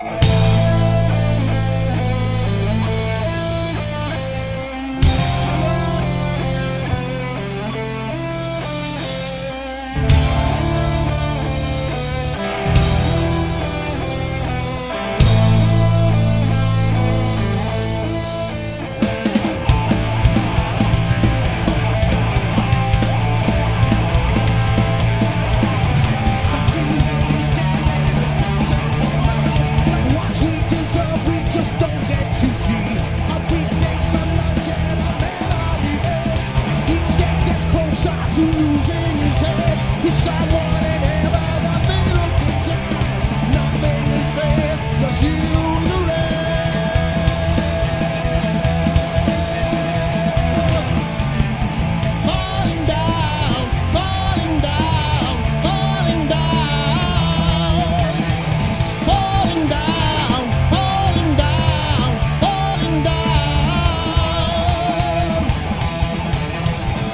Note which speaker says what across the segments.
Speaker 1: Bye.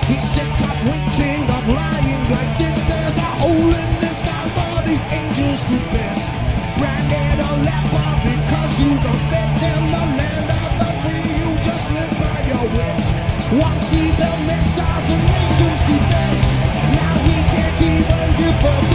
Speaker 1: He said, of waiting, of lying like this. There's a hole in the sky for the angels to miss. Branded a leper because you don't fit in the land of the free. You just live by your wits. Once he built missiles and nation's defense. Now he can't even give up.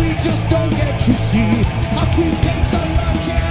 Speaker 1: we just don't get to see. I think it's a lot,